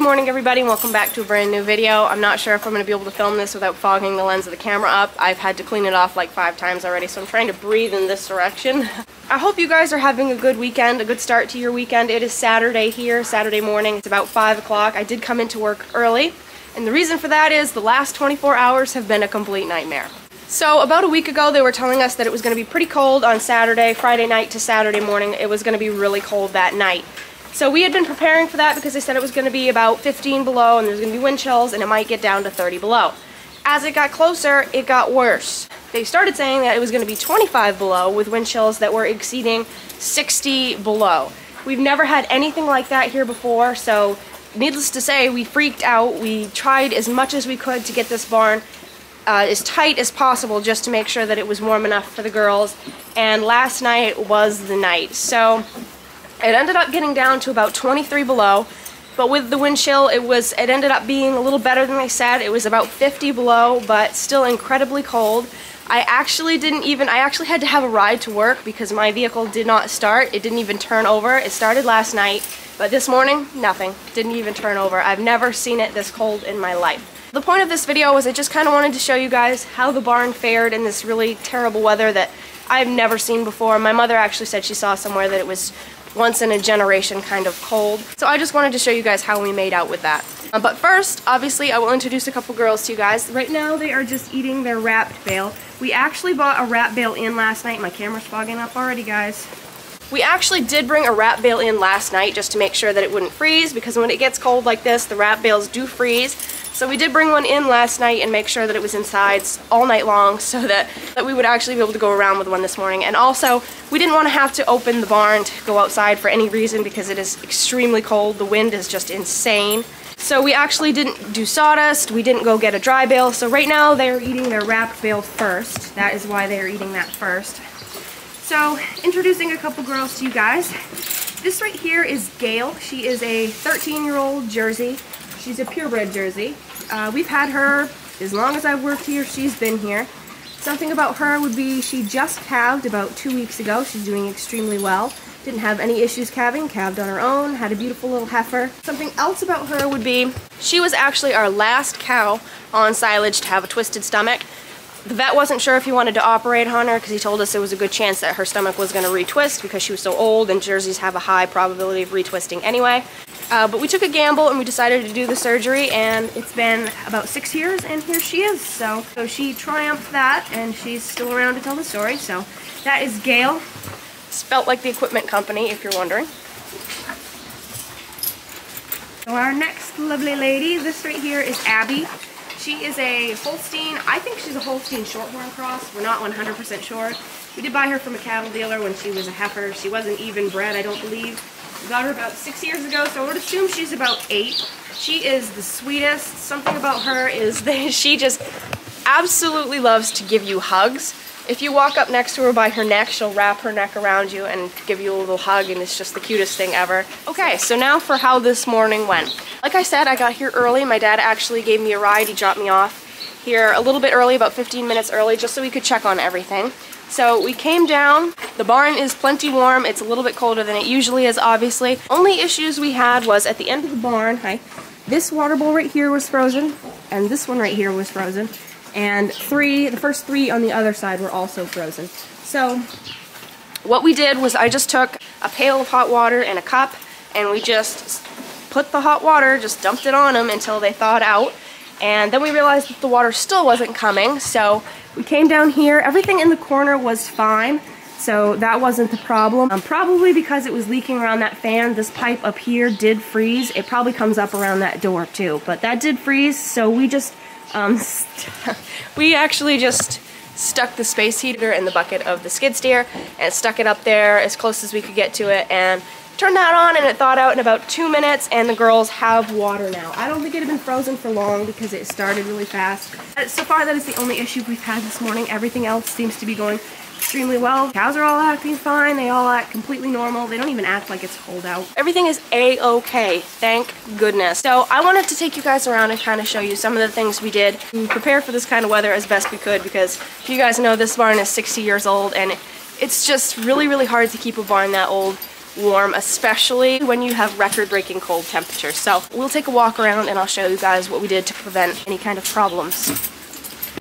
Good morning everybody welcome back to a brand new video. I'm not sure if I'm going to be able to film this without fogging the lens of the camera up. I've had to clean it off like five times already so I'm trying to breathe in this direction. I hope you guys are having a good weekend, a good start to your weekend. It is Saturday here, Saturday morning. It's about 5 o'clock. I did come into work early and the reason for that is the last 24 hours have been a complete nightmare. So about a week ago they were telling us that it was going to be pretty cold on Saturday, Friday night to Saturday morning. It was going to be really cold that night. So we had been preparing for that because they said it was going to be about 15 below and there's going to be wind chills and it might get down to 30 below. As it got closer, it got worse. They started saying that it was going to be 25 below with wind chills that were exceeding 60 below. We've never had anything like that here before, so needless to say, we freaked out. We tried as much as we could to get this barn uh, as tight as possible just to make sure that it was warm enough for the girls. And last night was the night. So it ended up getting down to about 23 below, but with the wind chill, it was it ended up being a little better than they said. It was about 50 below, but still incredibly cold. I actually didn't even, I actually had to have a ride to work because my vehicle did not start. It didn't even turn over. It started last night, but this morning, nothing. Didn't even turn over. I've never seen it this cold in my life. The point of this video was I just kind of wanted to show you guys how the barn fared in this really terrible weather that I've never seen before. My mother actually said she saw somewhere that it was once in a generation kind of cold. So I just wanted to show you guys how we made out with that. Uh, but first, obviously, I will introduce a couple girls to you guys. Right now, they are just eating their wrapped bale. We actually bought a wrap bale in last night. My camera's fogging up already, guys. We actually did bring a wrap bale in last night just to make sure that it wouldn't freeze because when it gets cold like this, the wrap bales do freeze. So we did bring one in last night and make sure that it was inside all night long so that, that we would actually be able to go around with one this morning. And also, we didn't want to have to open the barn to go outside for any reason because it is extremely cold. The wind is just insane. So we actually didn't do sawdust, we didn't go get a dry bale, so right now they're eating their wrapped bale first. That is why they're eating that first. So, introducing a couple girls to you guys. This right here is Gehl. She is a 13-year-old Jersey. She's a purebred Jersey. Uh, we've had her as long as I've worked here, she's been here. Something about her would be she just calved about two weeks ago. She's doing extremely well. Didn't have any issues calving, calved on her own, had a beautiful little heifer. Something else about her would be she was actually our last cow on silage to have a twisted stomach. The vet wasn't sure if he wanted to operate on her because he told us there was a good chance that her stomach was going to retwist because she was so old and Jerseys have a high probability of retwisting anyway. Uh, but we took a gamble and we decided to do the surgery and it's been about six years and here she is. So, so she triumphed that and she's still around to tell the story. So that is Gehl, spelt like the equipment company if you're wondering. So our next lovely lady, this right here is Abby. She is a Holstein, I think she's a Holstein Shorthorn cross. We're not 100% sure. We did buy her from a cattle dealer when she was a heifer. She wasn't even bred, I don't believe. Got her about six years ago, so I would assume she's about eight. She is the sweetest. Something about her is that she just absolutely loves to give you hugs. If you walk up next to her by her neck, she'll wrap her neck around you and give you a little hug, and it's just the cutest thing ever. Okay, so now for how this morning went. Like I said, I got here early. My dad actually gave me a ride. He dropped me off here a little bit early, about 15 minutes early, just so we could check on everything. So we came down, the barn is plenty warm, it's a little bit colder than it usually is obviously. Only issues we had was at the end of the barn, hi, this water bowl right here was frozen, and this one right here was frozen, and three, the first three on the other side were also frozen. So what we did was I just took a pail of hot water and a cup, and we just put the hot water, just dumped it on them until they thawed out, and then we realized that the water still wasn't coming, so we came down here. Everything in the corner was fine, so that wasn't the problem. Um, probably because it was leaking around that fan, this pipe up here did freeze. It probably comes up around that door too, but that did freeze, so we just, um, we actually just stuck the space heater in the bucket of the skid steer and stuck it up there as close as we could get to it and Turned that on and it thawed out in about two minutes and the girls have water now. I don't think it had been frozen for long because it started really fast. Uh, so far that is the only issue we've had this morning. Everything else seems to be going extremely well. Cows are all acting fine. They all act completely normal. They don't even act like it's cold out. Everything is a-okay, thank goodness. So I wanted to take you guys around and kind of show you some of the things we did to prepare for this kind of weather as best we could because you guys know this barn is 60 years old and it's just really, really hard to keep a barn that old warm, especially when you have record-breaking cold temperatures. So we'll take a walk around and I'll show you guys what we did to prevent any kind of problems.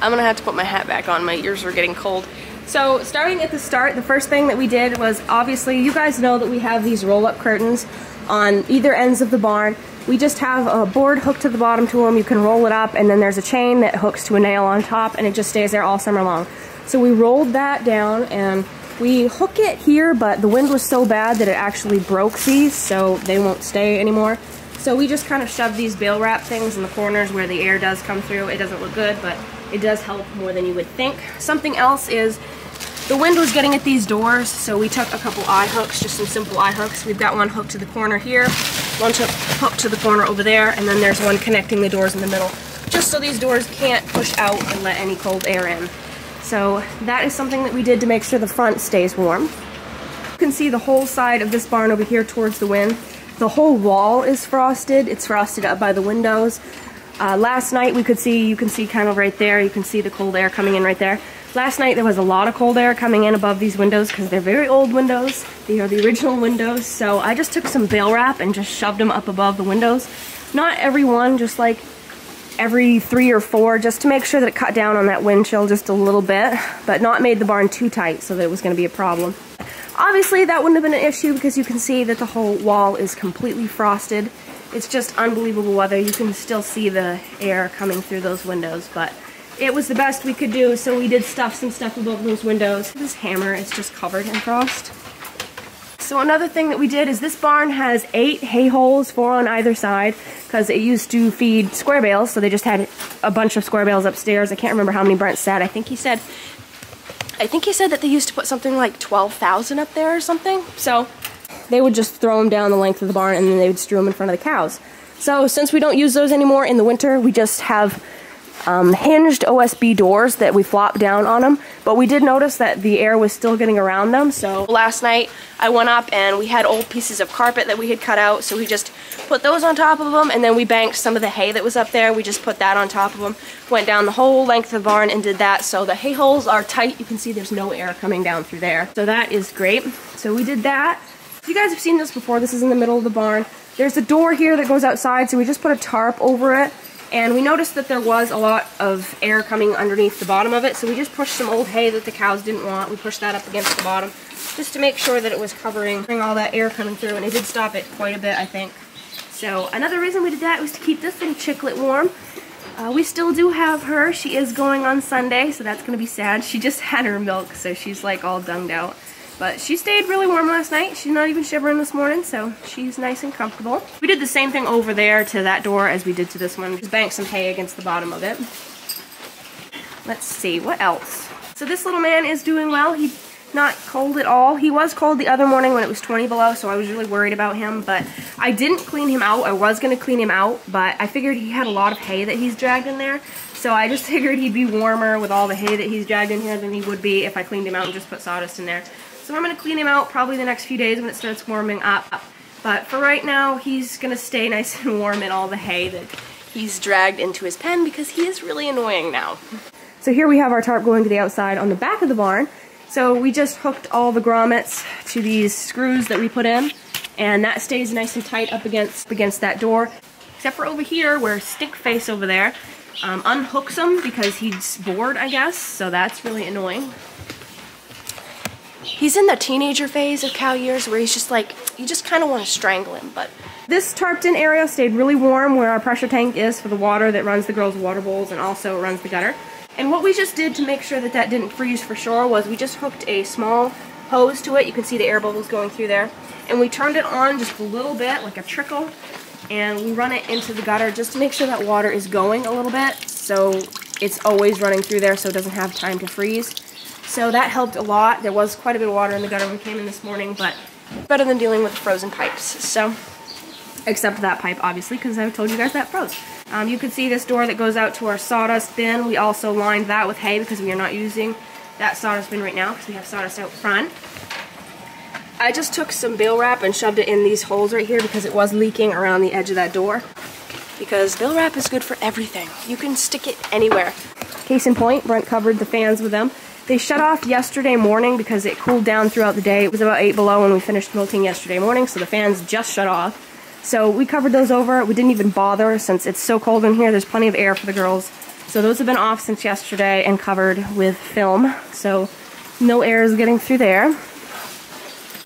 I'm gonna have to put my hat back on, my ears are getting cold. So starting at the start, the first thing that we did was obviously, you guys know that we have these roll-up curtains on either ends of the barn. We just have a board hooked to the bottom to them. You can roll it up and then there's a chain that hooks to a nail on top and it just stays there all summer long. So we rolled that down and we hook it here, but the wind was so bad that it actually broke these, so they won't stay anymore. So we just kind of shoved these bale wrap things in the corners where the air does come through. It doesn't look good, but it does help more than you would think. Something else is the wind was getting at these doors, so we took a couple eye hooks, just some simple eye hooks. We've got one hooked to the corner here, one hooked to the corner over there, and then there's one connecting the doors in the middle, just so these doors can't push out and let any cold air in. So that is something that we did to make sure the front stays warm. You can see the whole side of this barn over here towards the wind. The whole wall is frosted. It's frosted up by the windows. Uh, last night we could see, you can see kind of right there, you can see the cold air coming in right there. Last night there was a lot of cold air coming in above these windows because they're very old windows. They are the original windows. So I just took some bale wrap and just shoved them up above the windows. Not every one, just like every three or four just to make sure that it cut down on that wind chill just a little bit, but not made the barn too tight so that it was going to be a problem. Obviously that wouldn't have been an issue because you can see that the whole wall is completely frosted. It's just unbelievable weather. You can still see the air coming through those windows, but it was the best we could do, so we did stuff some stuff above those windows. This hammer is just covered in frost. So another thing that we did is this barn has eight hay holes, four on either side, because it used to feed square bales, so they just had a bunch of square bales upstairs. I can't remember how many Brent said. I think he said, I think he said that they used to put something like 12,000 up there or something. So they would just throw them down the length of the barn and then they would strew them in front of the cows. So since we don't use those anymore in the winter, we just have um, hinged OSB doors that we flop down on them, but we did notice that the air was still getting around them. So last night I went up and we had old pieces of carpet that we had cut out, so we just put those on top of them, and then we banked some of the hay that was up there. We just put that on top of them, went down the whole length of the barn and did that. So the hay holes are tight. You can see there's no air coming down through there. So that is great. So we did that. If You guys have seen this before. This is in the middle of the barn. There's a door here that goes outside, so we just put a tarp over it and we noticed that there was a lot of air coming underneath the bottom of it, so we just pushed some old hay that the cows didn't want. We pushed that up against the bottom just to make sure that it was covering all that air coming through, and it did stop it quite a bit, I think. So another reason we did that was to keep this little chicklet warm. Uh, we still do have her. She is going on Sunday, so that's going to be sad. She just had her milk, so she's like all dunged out. But she stayed really warm last night. She's not even shivering this morning, so she's nice and comfortable. We did the same thing over there to that door as we did to this one. Just banked some hay against the bottom of it. Let's see, what else? So this little man is doing well. He's not cold at all. He was cold the other morning when it was 20 below, so I was really worried about him, but I didn't clean him out. I was going to clean him out, but I figured he had a lot of hay that he's dragged in there, so I just figured he'd be warmer with all the hay that he's dragged in here than he would be if I cleaned him out and just put sawdust in there. So I'm going to clean him out probably the next few days when it starts warming up. But for right now, he's going to stay nice and warm in all the hay that he's dragged into his pen because he is really annoying now. So here we have our tarp going to the outside on the back of the barn. So we just hooked all the grommets to these screws that we put in and that stays nice and tight up against against that door. Except for over here where Stinkface over there um, unhooks him because he's bored, I guess. So that's really annoying. He's in the teenager phase of cow years where he's just like, you just kind of want to strangle him, but... This tarped in area stayed really warm where our pressure tank is for the water that runs the girls' water bowls and also runs the gutter. And what we just did to make sure that that didn't freeze for sure was we just hooked a small hose to it. You can see the air bubbles going through there. And we turned it on just a little bit, like a trickle, and we run it into the gutter just to make sure that water is going a little bit so it's always running through there so it doesn't have time to freeze. So that helped a lot. There was quite a bit of water in the gutter when we came in this morning, but better than dealing with frozen pipes. So, except that pipe, obviously, because I told you guys that froze. Um, you can see this door that goes out to our sawdust bin. We also lined that with hay because we are not using that sawdust bin right now because we have sawdust out front. I just took some bale wrap and shoved it in these holes right here because it was leaking around the edge of that door. Because bale wrap is good for everything. You can stick it anywhere. Case in point, Brent covered the fans with them. They shut off yesterday morning because it cooled down throughout the day. It was about 8 below when we finished milking yesterday morning, so the fans just shut off. So we covered those over. We didn't even bother since it's so cold in here. There's plenty of air for the girls. So those have been off since yesterday and covered with film. So no air is getting through there. And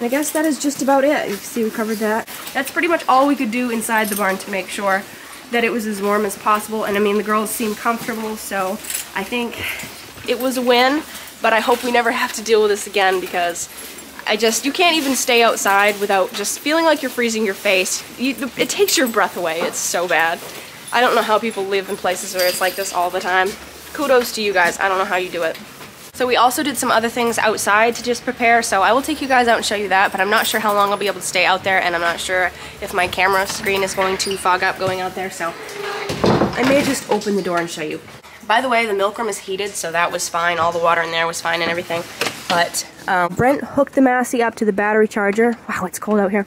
I guess that is just about it. You can see we covered that. That's pretty much all we could do inside the barn to make sure that it was as warm as possible. And I mean, the girls seemed comfortable, so I think it was a win but I hope we never have to deal with this again because I just, you can't even stay outside without just feeling like you're freezing your face. You, it takes your breath away. It's so bad. I don't know how people live in places where it's like this all the time. Kudos to you guys. I don't know how you do it. So we also did some other things outside to just prepare, so I will take you guys out and show you that, but I'm not sure how long I'll be able to stay out there, and I'm not sure if my camera screen is going to fog up going out there, so I may just open the door and show you. By the way, the milk room is heated, so that was fine. All the water in there was fine and everything. But um, Brent hooked the Massey up to the battery charger. Wow, it's cold out here.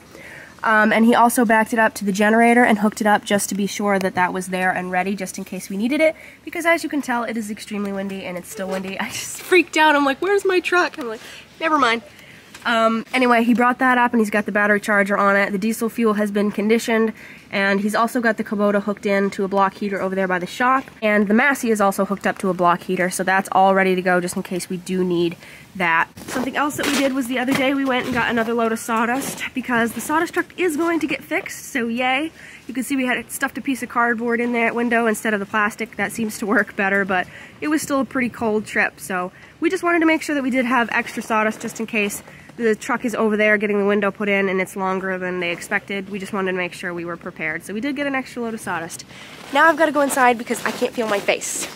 Um, and he also backed it up to the generator and hooked it up just to be sure that that was there and ready just in case we needed it. Because as you can tell, it is extremely windy and it's still windy. I just freaked out. I'm like, where's my truck? I'm like, never mind. Um, anyway, he brought that up and he's got the battery charger on it. The diesel fuel has been conditioned and he's also got the Kubota hooked in to a block heater over there by the shop. And the Massey is also hooked up to a block heater, so that's all ready to go just in case we do need that. Something else that we did was the other day we went and got another load of sawdust because the sawdust truck is going to get fixed, so yay. You can see we had stuffed a piece of cardboard in that window instead of the plastic. That seems to work better, but it was still a pretty cold trip, so we just wanted to make sure that we did have extra sawdust just in case the truck is over there getting the window put in and it's longer than they expected. We just wanted to make sure we were prepared. So we did get an extra load of sawdust. Now I've got to go inside because I can't feel my face.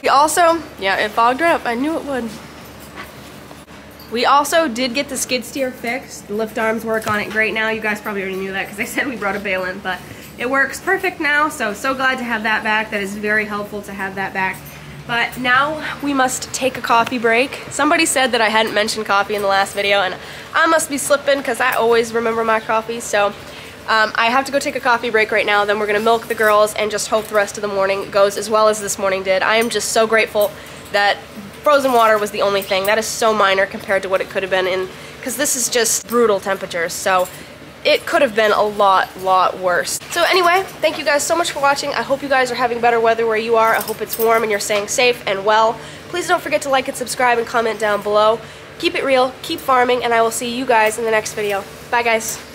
We also, yeah, it fogged up. I knew it would. We also did get the skid steer fixed. The lift arms work on it great now. You guys probably already knew that because I said we brought a bale in, but it works perfect now. So, so glad to have that back. That is very helpful to have that back. But now we must take a coffee break. Somebody said that I hadn't mentioned coffee in the last video and I must be slipping because I always remember my coffee. So um, I have to go take a coffee break right now. Then we're gonna milk the girls and just hope the rest of the morning goes as well as this morning did. I am just so grateful that frozen water was the only thing. That is so minor compared to what it could have been in, because this is just brutal temperatures. So it could have been a lot, lot worse. So anyway, thank you guys so much for watching. I hope you guys are having better weather where you are. I hope it's warm and you're staying safe and well. Please don't forget to like and subscribe and comment down below. Keep it real, keep farming, and I will see you guys in the next video. Bye guys.